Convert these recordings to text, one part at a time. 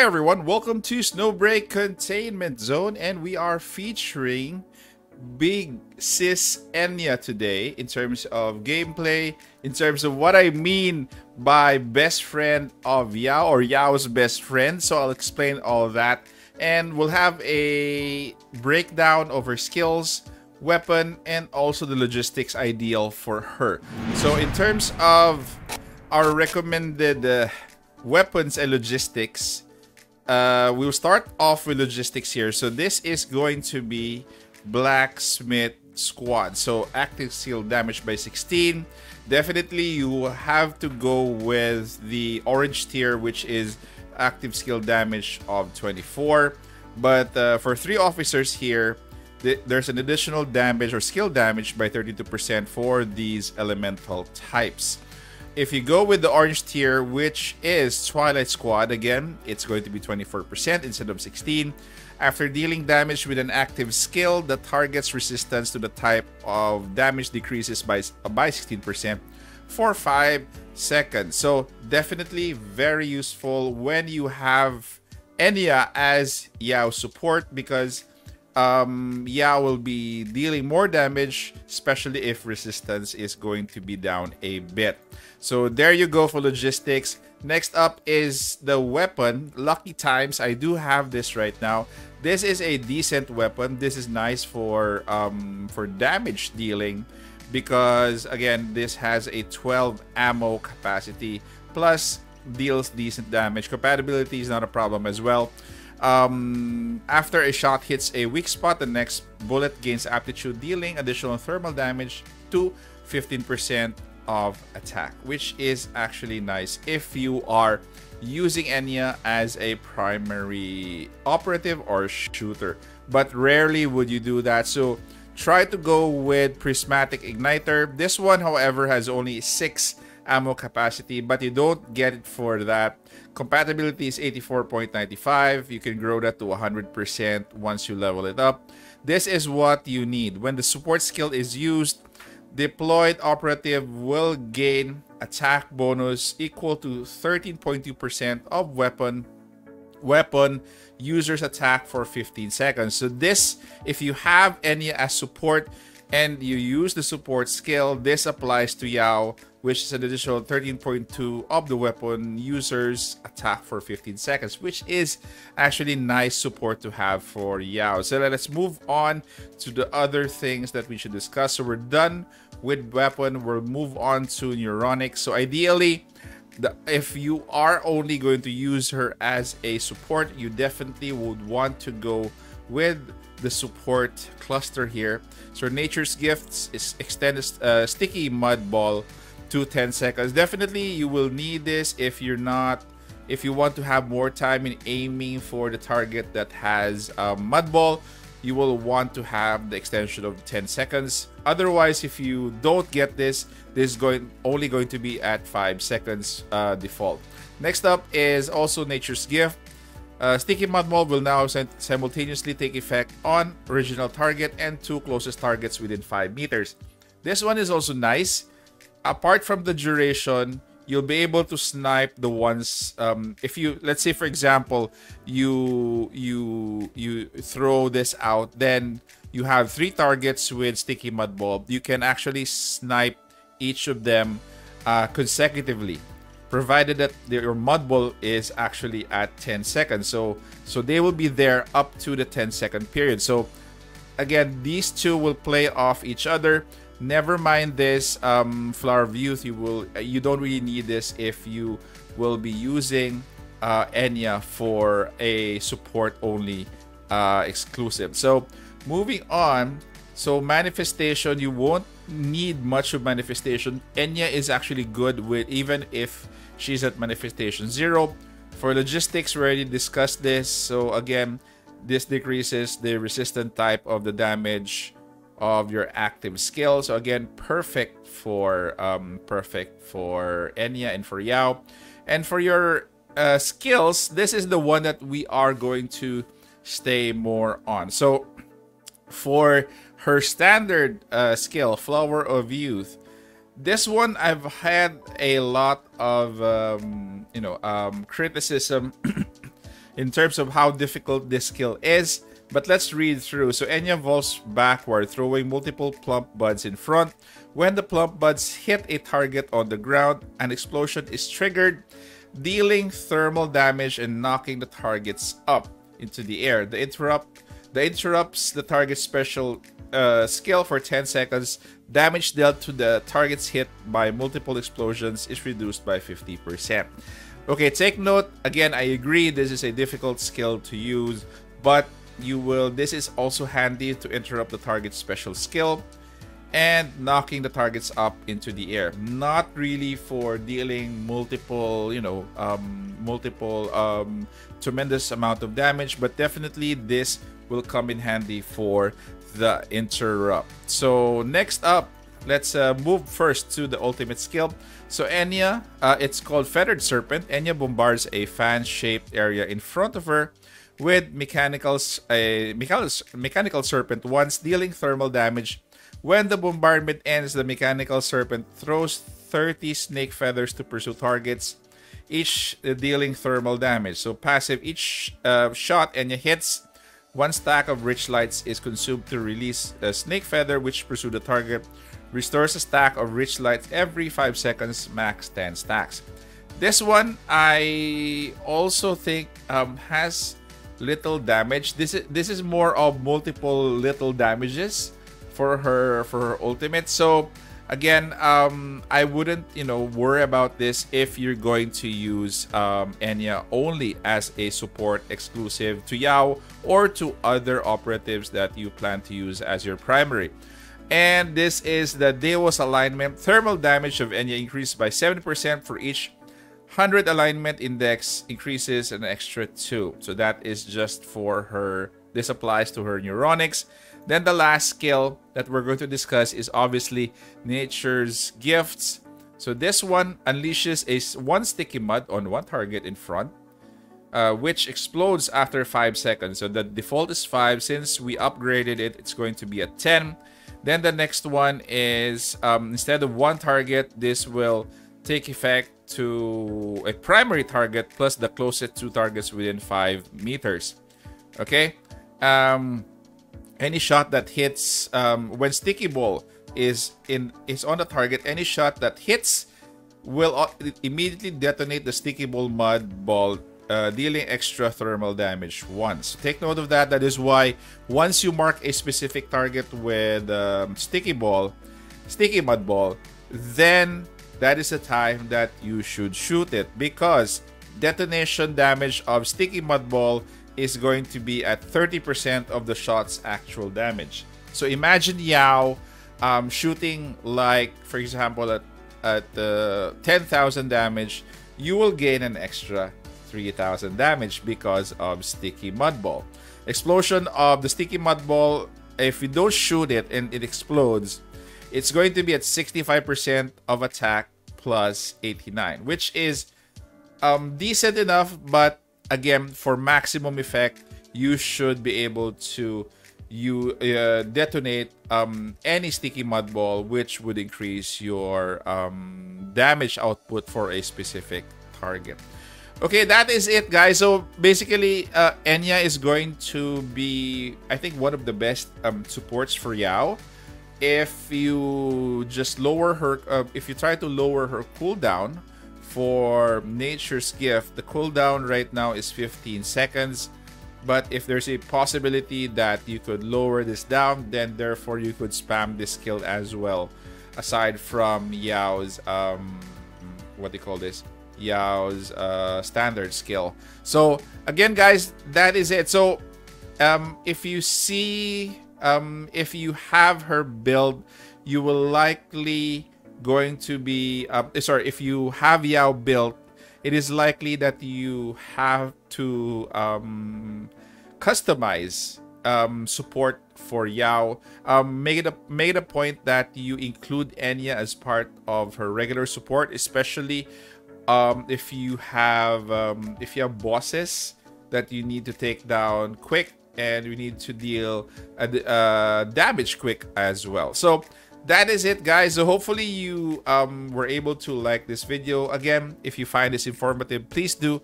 Hey everyone, welcome to Snowbreak Containment Zone and we are featuring Big Sis Enya today in terms of gameplay, in terms of what I mean by best friend of Yao or Yao's best friend. So I'll explain all that and we'll have a breakdown of her skills, weapon, and also the logistics ideal for her. So in terms of our recommended uh, weapons and logistics, uh, we'll start off with logistics here. So this is going to be Blacksmith Squad. So active skill damage by 16. Definitely you have to go with the orange tier, which is active skill damage of 24. But uh, for three officers here, th there's an additional damage or skill damage by 32% for these elemental types. If you go with the orange tier, which is Twilight Squad, again, it's going to be 24% instead of 16. After dealing damage with an active skill, the target's resistance to the type of damage decreases by, by 16% for 5 seconds. So definitely very useful when you have Enya as Yao support because um, Yao will be dealing more damage, especially if resistance is going to be down a bit. So there you go for logistics. Next up is the weapon. Lucky times, I do have this right now. This is a decent weapon. This is nice for um, for damage dealing because again, this has a 12 ammo capacity plus deals decent damage. Compatibility is not a problem as well. Um, after a shot hits a weak spot, the next bullet gains aptitude, dealing additional thermal damage to 15% of attack, which is actually nice if you are using Enya as a primary operative or shooter. But rarely would you do that. So try to go with Prismatic Igniter. This one, however, has only 6 ammo capacity, but you don't get it for that. Compatibility is 84.95. You can grow that to 100% once you level it up. This is what you need. When the support skill is used, deployed operative will gain attack bonus equal to 13.2% of weapon weapon user's attack for 15 seconds. So this, if you have Enya as support and you use the support skill, this applies to Yao which is an additional 13.2 of the weapon user's attack for 15 seconds, which is actually nice support to have for Yao. So let's move on to the other things that we should discuss. So we're done with weapon. We'll move on to Neuronic. So ideally, the, if you are only going to use her as a support, you definitely would want to go with the support cluster here. So Nature's Gifts is extended uh, sticky mud ball to 10 seconds. Definitely you will need this if you're not if you want to have more time in aiming for the target that has a mud ball you will want to have the extension of 10 seconds otherwise if you don't get this this is going only going to be at 5 seconds uh, default next up is also nature's gift uh, sticky mud ball will now simultaneously take effect on original target and two closest targets within 5 meters. This one is also nice. Apart from the duration, you'll be able to snipe the ones um, if you let's say for example you you you throw this out then you have three targets with sticky mud ball you can actually snipe each of them uh, consecutively provided that your mud ball is actually at 10 seconds. So so they will be there up to the 10 second period. So again these two will play off each other. Never mind this um, flower of youth you will you don't really need this if you will be using uh, Enya for a support only uh, exclusive. So moving on. So manifestation you won't need much of manifestation Enya is actually good with even if she's at manifestation zero for logistics we already discussed this so again this decreases the resistant type of the damage of your active skill. So again, perfect for um, perfect for Enya and for Yao. And for your uh, skills, this is the one that we are going to stay more on. So for her standard uh, skill, Flower of Youth, this one I've had a lot of um, you know um, criticism in terms of how difficult this skill is. But let's read through. So Enya vaults backward, throwing multiple plump buds in front. When the plump buds hit a target on the ground, an explosion is triggered, dealing thermal damage and knocking the targets up into the air. The interrupt the interrupts the target's special uh, skill for 10 seconds. Damage dealt to the targets hit by multiple explosions is reduced by 50%. Okay, take note. Again, I agree this is a difficult skill to use, but you will this is also handy to interrupt the target's special skill and knocking the targets up into the air not really for dealing multiple you know um, multiple um, tremendous amount of damage but definitely this will come in handy for the interrupt so next up let's uh, move first to the ultimate skill so Enya uh, it's called feathered serpent Enya bombards a fan shaped area in front of her with mechanicals, a mechanical, serpent once dealing thermal damage. When the bombardment ends, the mechanical serpent throws 30 snake feathers to pursue targets, each dealing thermal damage. So passive, each uh, shot and hits, one stack of rich lights is consumed to release a snake feather which pursue the target. Restores a stack of rich lights every 5 seconds, max 10 stacks. This one I also think um, has little damage. This is this is more of multiple little damages for her for her ultimate. So again, um, I wouldn't you know worry about this if you're going to use um, Enya only as a support exclusive to Yao or to other operatives that you plan to use as your primary. And this is the Deus alignment. Thermal damage of Enya increased by 70% for each 100 alignment index increases an extra 2. So that is just for her. This applies to her neuronics. Then the last skill that we're going to discuss is obviously Nature's Gifts. So this one unleashes a one sticky mud on one target in front, uh, which explodes after 5 seconds. So the default is 5. Since we upgraded it, it's going to be a 10. Then the next one is um, instead of one target, this will take effect to a primary target plus the closest two targets within 5 meters. Okay? Um, any shot that hits um, when sticky ball is in is on the target, any shot that hits will immediately detonate the sticky ball mud ball uh, dealing extra thermal damage once. Take note of that. That is why once you mark a specific target with um, sticky ball, sticky mud ball, then that is the time that you should shoot it because detonation damage of sticky mud ball is going to be at 30% of the shot's actual damage. So imagine Yao um, shooting like, for example, at, at uh, 10,000 damage, you will gain an extra 3,000 damage because of sticky mud ball. Explosion of the sticky mud ball, if you don't shoot it and it explodes, it's going to be at 65% of attack plus 89, which is um, decent enough, but again, for maximum effect, you should be able to you uh, detonate um, any sticky mud ball, which would increase your um, damage output for a specific target. Okay, that is it, guys. So basically, uh, Enya is going to be, I think, one of the best um, supports for Yao if you just lower her uh, if you try to lower her cooldown for nature's gift the cooldown right now is 15 seconds. But if there's a possibility that you could lower this down then therefore you could spam this skill as well. Aside from yao's um what do you call this? Yao's uh standard skill. So again guys that is it. So um if you see um, if you have her build, you will likely going to be uh, sorry if you have Yao built, it is likely that you have to um, customize um, support for Yao. Um, make it a make it a point that you include Enya as part of her regular support, especially um, if you have um, if you have bosses that you need to take down quick and we need to deal uh, uh, damage quick as well. So that is it guys so hopefully you um, were able to like this video again if you find this informative please do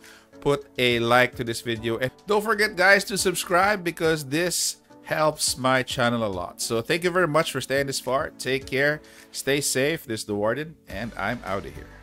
put a like to this video. And don't forget, guys, to subscribe because this helps my channel a lot. So thank you very much for staying this far. Take care. Stay safe. This is the Warden, and I'm out of here.